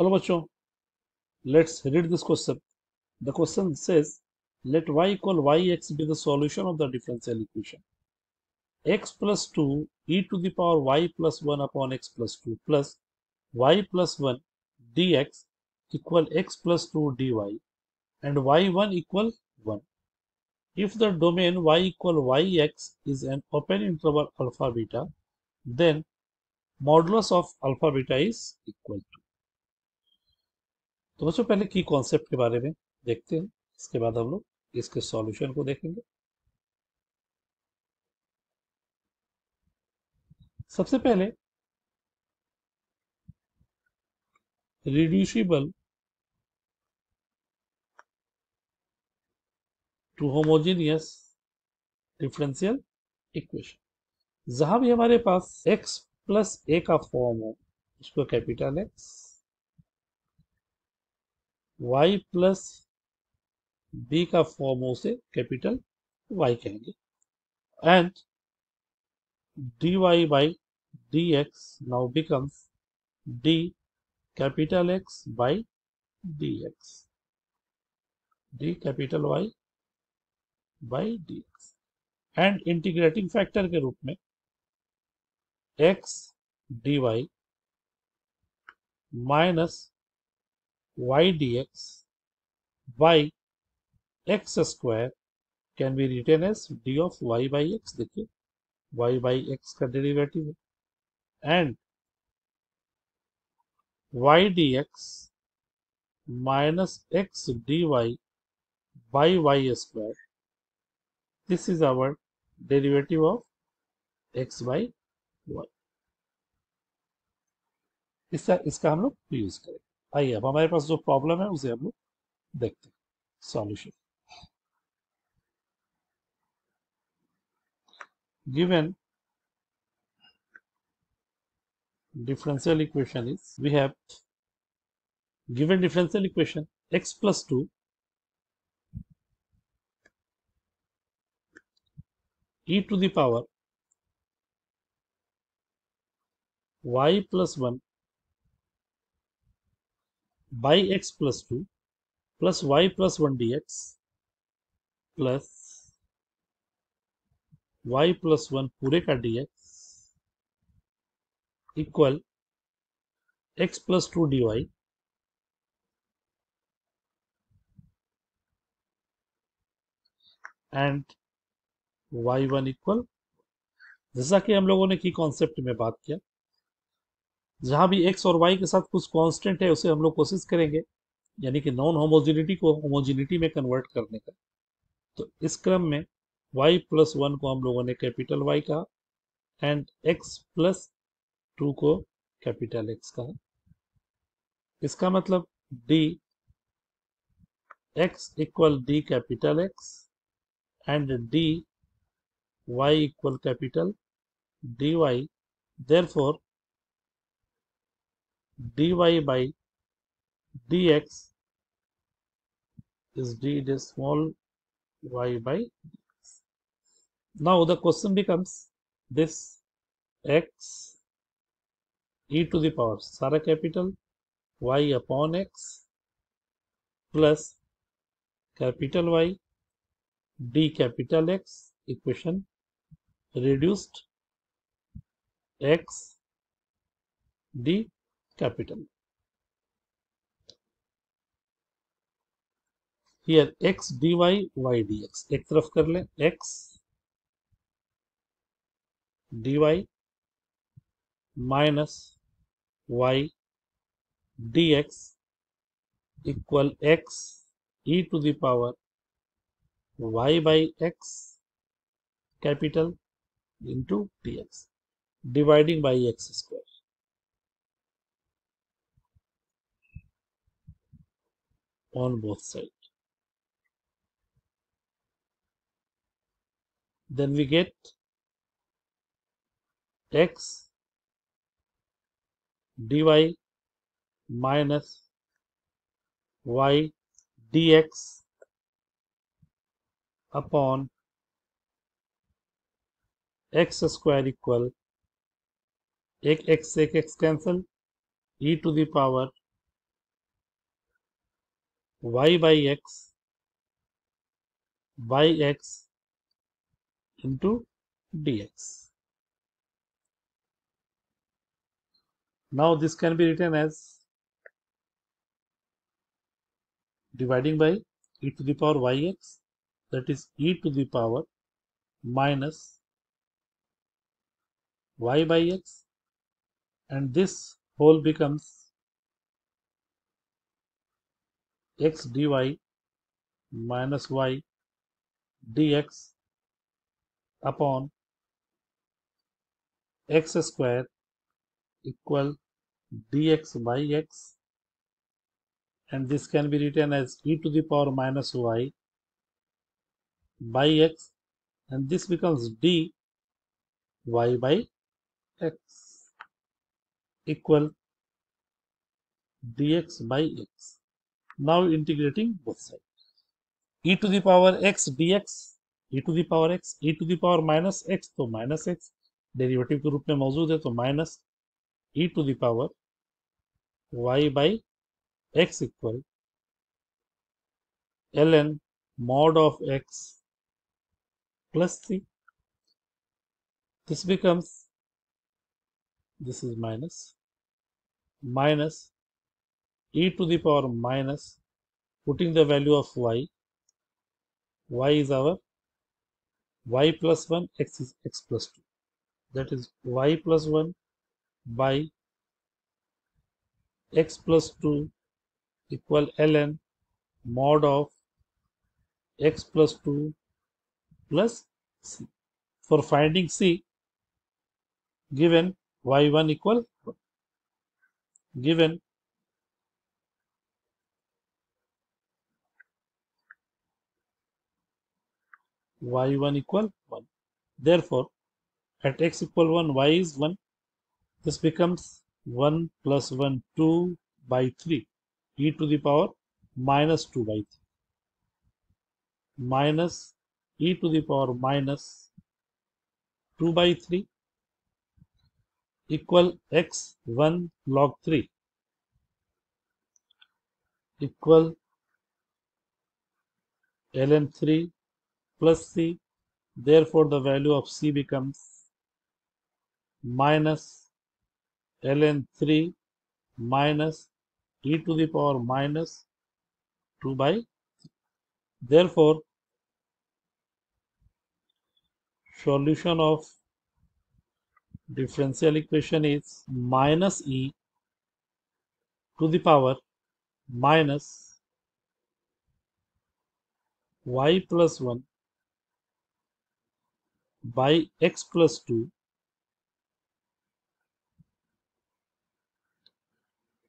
Hello bachcho, let's read this question. The question says, let y equal yx be the solution of the differential equation. x plus 2 e to the power y plus 1 upon x plus 2 plus y plus 1 dx equal x plus 2 dy and y1 equal 1. If the domain y equal yx is an open interval alpha beta, then modulus of alpha beta is equal to. तो बच्चों, पहले की concept के बारे में देखते हैं। इसके बाद हम लोग इसके सॉल्यूशन को देखेंगे। सबसे पहले reducible to homogeneous differential equation जहाँ भी हमारे पास x प्लस ए का फॉर्म हो, उसको capital X Y plus B का फॉर्म हो से कैपिटल वाई कहेंगे। And dy Y by D X now becomes D capital X by D X D capital Y by D X and integrating factor के रूप में X D Y minus y dx by x square can be written as d of y by x देखिए y by x का derivative है and y dx minus x dy by y square this is our derivative of x by y इसका इसका हम लोग use करें आइए अब हमारे पास जो प्रॉब्लम है उसे हम लोग देखते हैं solution differential equation is we have given differential equation x plus 2 e to the power y plus 1 by x plus 2 plus y plus 1 dx plus y plus one पूरे का dx equal x plus two D Y and Y one equal जैसा कि हम लोगों ने की concept में बात किया जहाँ भी एक्स और वाई के साथ कुछ कांस्टेंट है, उसे हम लोग कोशिश करेंगे, यानी कि नॉन होमोजिनिटी को होमोजिनिटी में कन्वर्ट करने का। तो इस क्रम में y प्लस वन को हम लोगों ने कैपिटल y कहा एंड x प्लस टू को कैपिटल x कहा। इसका मतलब d, x equal d capital x and d y equal capital dy therefore dy by dx is d the small y by dx. Now the question becomes this x e to the power सारा capital y upon x plus capital Y d capital X equation reduced x d capital here x dy y dx एक तरफ़ कर ले x dy minus y dx equal x e to the power y by x capital into dx dividing by x square. on both sides. Then we get x dy minus y dx upon x square equal एक x से एक x cancel e to the power y by x by x into dx. Now this can be written as dividing by e to the power yx that is e to the power minus y by x and this whole becomes x dy minus y dx upon x square equal dx by x and this can be written as e to the power minus y by x and this becomes d y by x equal dx by x Now integrating both sides. e to the power x dx e to the power x e to the power minus x तो minus x derivative के रूप में मौजूद है तो minus e to the power y by x equal ln mod of x plus c this becomes this is minus minus e to the power minus putting the value of y y is our y plus 1 x is x plus 2 that is y plus 1 by x plus 2 equal ln mod of x plus 2 plus c. For finding c, given y1 equal 1. given y1 equal 1. Therefore, at x equal 1, y is 1. This becomes 1 plus 1, 2 by 3 e to the power minus 2 by 3 minus e to the power minus 2 by 3 equal x 1 log 3 equal ln 3 plus c. Therefore, the value of c becomes minus ln 3 minus e to the power minus 2 by 3. Therefore, solution of differential equation is minus e to the power minus y plus 1 by x plus 2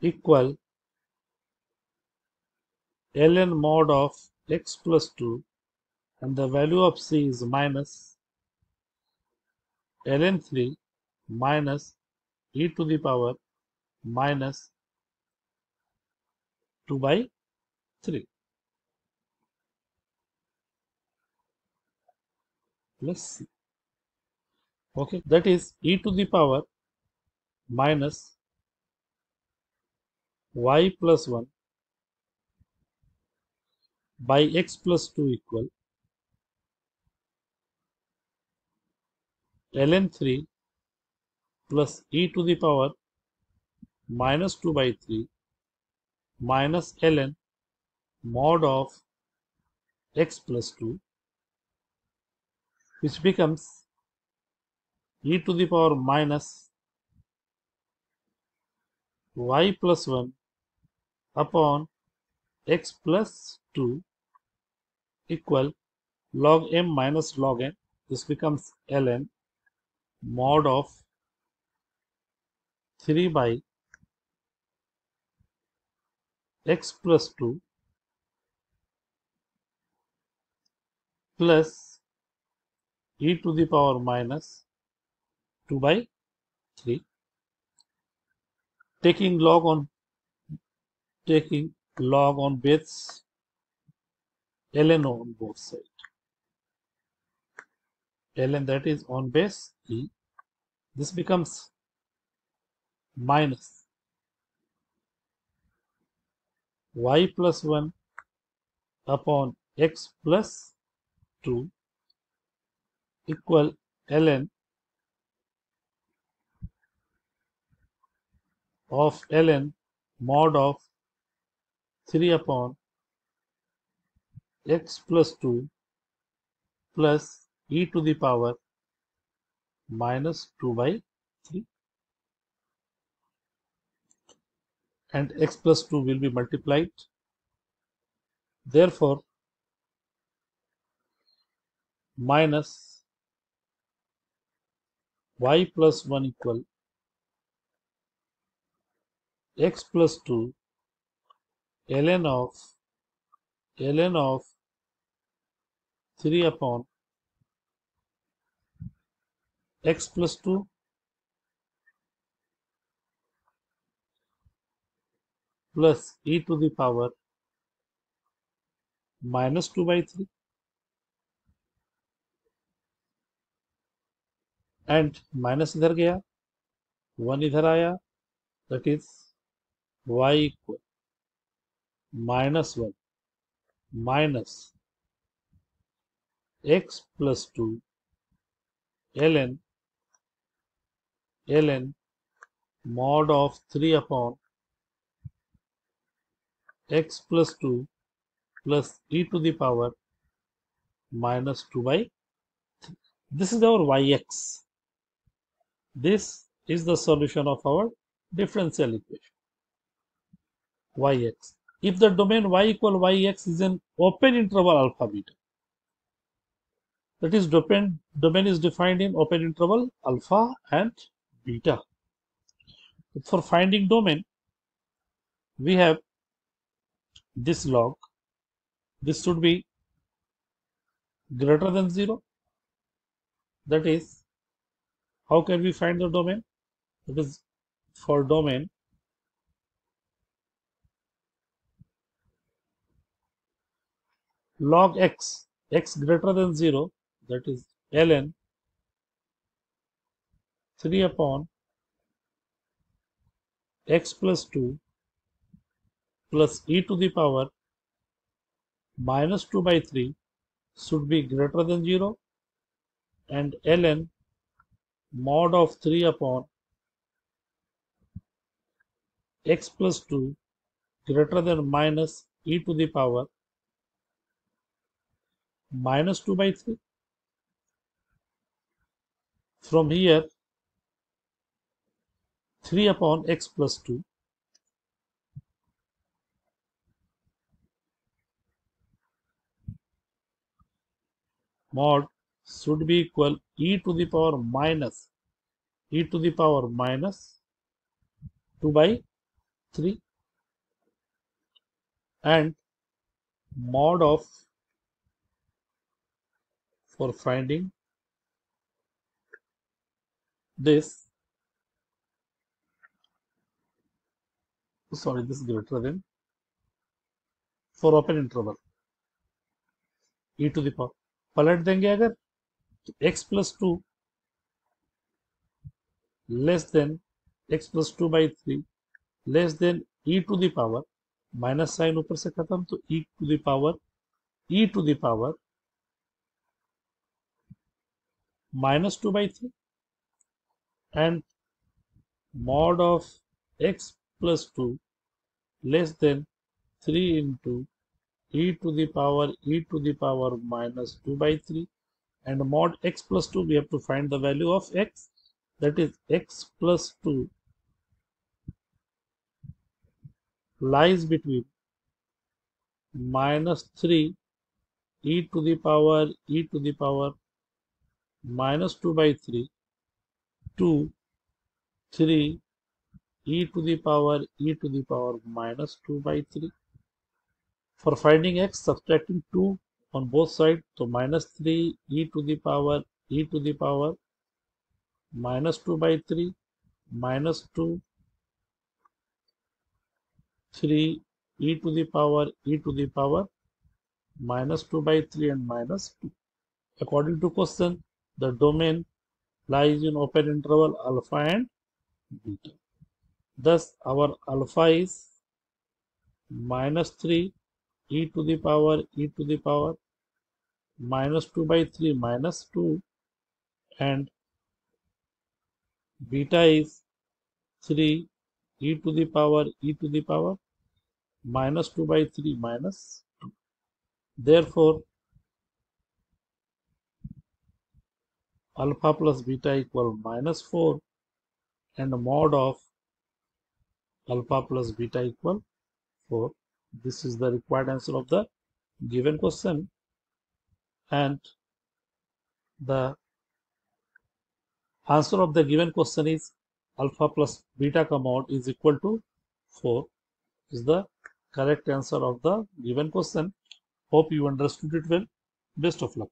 equal ln mod of x plus 2 and the value of c is minus ln 3 minus e to the power minus 2 by 3 plus c. Okay, that is e to the power minus y plus 1 by x plus 2 equal ln 3 plus e to the power minus 2 by 3 minus ln mod of x plus 2 which becomes e to the power minus y plus 1 upon x plus 2 equal log m minus log n. This becomes ln mod of 3 by x plus 2 plus e to the power minus 2 by 3 taking log on taking log on base ln on both sides ln that is on base e. This becomes minus y plus 1 upon x plus 2 equal ln of ln mod of 3 upon x plus 2 plus e to the power minus 2 by 3 and x plus 2 will be multiplied. Therefore minus y plus 1 equal x plus 2 ln of ln of 3 upon x plus 2 plus e to the power minus 2 by 3 and minus इधर गया 1 इधर आया that is y equal minus 1 minus x plus 2 ln ln mod of 3 upon x plus 2 plus e to the power minus 2 by 3. This is our yx. This is the solution of our differential equation yx. If the domain y equal yx is an open interval alpha beta, that is domain, domain is defined in open interval alpha and beta. For finding domain, we have this log. This should be greater than 0. That is, how can we find the domain? That is, for domain, log x, x greater than 0, that is ln 3 upon x plus 2 plus e to the power minus 2 by 3 should be greater than 0 and ln mod of 3 upon x plus 2 greater than minus e to the power minus 2 by 3. From here, 3 upon x plus 2 mod should be equal e to the power minus e to the power minus 2 by 3 and mod of for finding this sorry this is greater than for open interval e to the power पलट देंगे अगर तो x plus two less than x plus two by three less than e to the power minus sine ऊपर से खत्म तो e to the power e to the minus 2 by 3 and mod of x plus 2 less than 3 into e to the power e to the power minus 2 by 3 and mod x plus 2 we have to find the value of x. That is x plus 2 lies between minus 3 e to the power e to the power minus 2 by 3 2 3 e to the power e to the power minus 2 by 3 for finding x subtracting 2 on both sides so minus 3 e to the power e to the power minus 2 by 3 minus 2 3 e to the power e to the power minus 2 by 3 and minus 2 according to question the domain lies in open interval alpha and beta. Thus, our alpha is minus 3 e to the power e to the power minus 2 by 3 minus 2 and beta is 3 e to the power e to the power minus 2 by 3 minus 2. Therefore, alpha plus beta equal minus 4 and mod of alpha plus beta equal 4. This is the required answer of the given question and the answer of the given question is alpha plus beta come out is equal to 4 is the correct answer of the given question. Hope you understood it well. Best of luck.